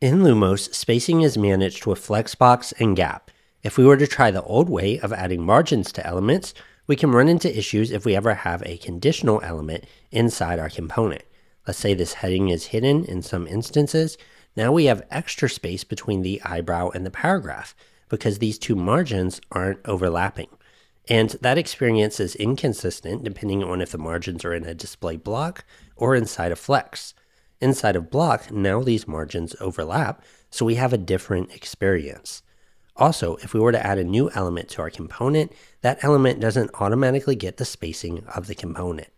In Lumos, spacing is managed with Flexbox and Gap. If we were to try the old way of adding margins to elements, we can run into issues if we ever have a conditional element inside our component. Let's say this heading is hidden in some instances. Now we have extra space between the eyebrow and the paragraph because these two margins aren't overlapping. And that experience is inconsistent depending on if the margins are in a display block or inside a flex. Inside of block, now these margins overlap, so we have a different experience. Also, if we were to add a new element to our component, that element doesn't automatically get the spacing of the component.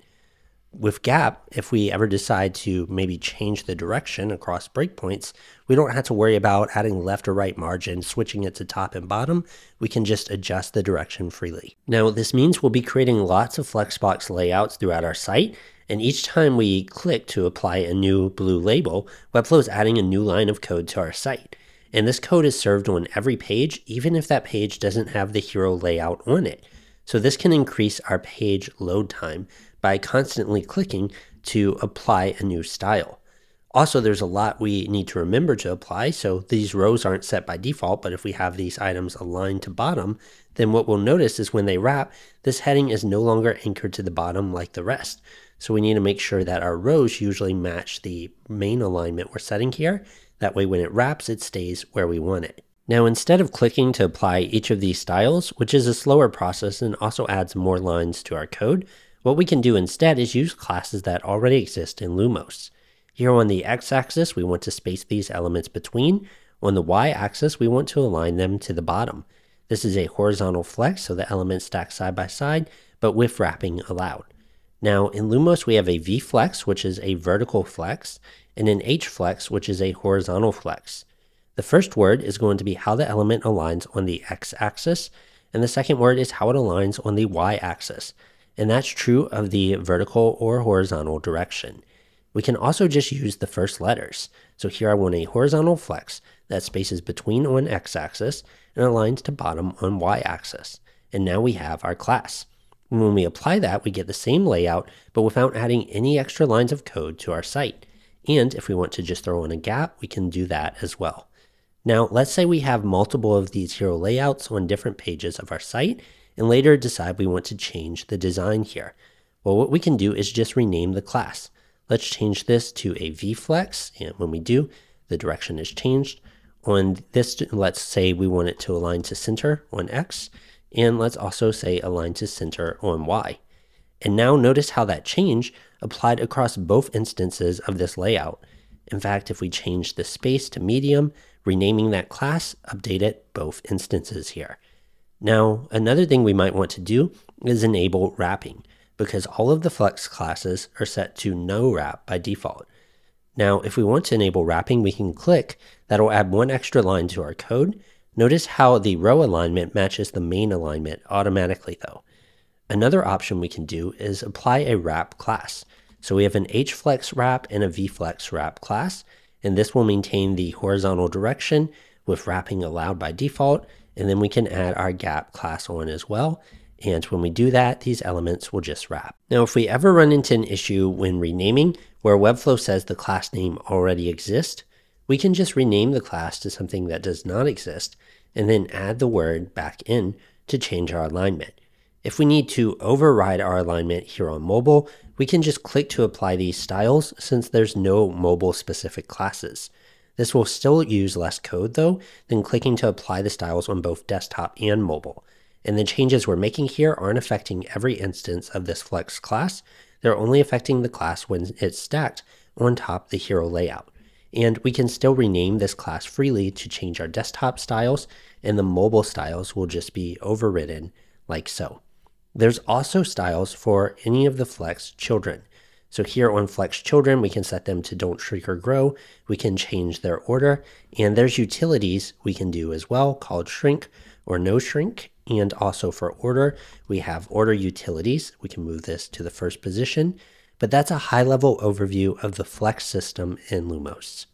With gap, if we ever decide to maybe change the direction across breakpoints, we don't have to worry about adding left or right margin, switching it to top and bottom. We can just adjust the direction freely. Now, this means we'll be creating lots of Flexbox layouts throughout our site, and each time we click to apply a new blue label, Webflow is adding a new line of code to our site. And this code is served on every page, even if that page doesn't have the hero layout on it. So this can increase our page load time by constantly clicking to apply a new style. Also, there's a lot we need to remember to apply. So these rows aren't set by default, but if we have these items aligned to bottom, then what we'll notice is when they wrap, this heading is no longer anchored to the bottom like the rest. So we need to make sure that our rows usually match the main alignment we're setting here. That way when it wraps, it stays where we want it. Now, instead of clicking to apply each of these styles, which is a slower process and also adds more lines to our code, what we can do instead is use classes that already exist in Lumos. Here on the x-axis, we want to space these elements between. On the y-axis, we want to align them to the bottom. This is a horizontal flex, so the elements stack side by side, but with wrapping allowed. Now, in Lumos, we have a v-flex, which is a vertical flex, and an h-flex, which is a horizontal flex. The first word is going to be how the element aligns on the x-axis, and the second word is how it aligns on the y-axis and that's true of the vertical or horizontal direction. We can also just use the first letters. So here I want a horizontal flex that spaces between on x-axis and aligns to bottom on y-axis. And now we have our class. When we apply that, we get the same layout, but without adding any extra lines of code to our site. And if we want to just throw in a gap, we can do that as well. Now, let's say we have multiple of these hero layouts on different pages of our site, and later decide we want to change the design here. Well, what we can do is just rename the class. Let's change this to a VFlex, and when we do, the direction is changed. On this, let's say we want it to align to center on X, and let's also say align to center on Y. And now notice how that change applied across both instances of this layout. In fact, if we change the space to medium, renaming that class, update it both instances here. Now, another thing we might want to do is enable wrapping because all of the Flex classes are set to no wrap by default. Now, if we want to enable wrapping, we can click. That'll add one extra line to our code. Notice how the row alignment matches the main alignment automatically though. Another option we can do is apply a wrap class. So we have an HFlex wrap and a VFlex wrap class, and this will maintain the horizontal direction with wrapping allowed by default, and then we can add our gap class on as well. And when we do that, these elements will just wrap. Now, if we ever run into an issue when renaming where Webflow says the class name already exists, we can just rename the class to something that does not exist and then add the word back in to change our alignment. If we need to override our alignment here on mobile, we can just click to apply these styles since there's no mobile specific classes. This will still use less code though than clicking to apply the styles on both desktop and mobile. And the changes we're making here aren't affecting every instance of this Flex class. They're only affecting the class when it's stacked on top the hero layout. And we can still rename this class freely to change our desktop styles, and the mobile styles will just be overridden like so. There's also styles for any of the Flex children. So here on Flex Children, we can set them to don't shrink or grow. We can change their order and there's utilities we can do as well called shrink or no shrink. And also for order, we have order utilities. We can move this to the first position, but that's a high level overview of the Flex system in Lumos.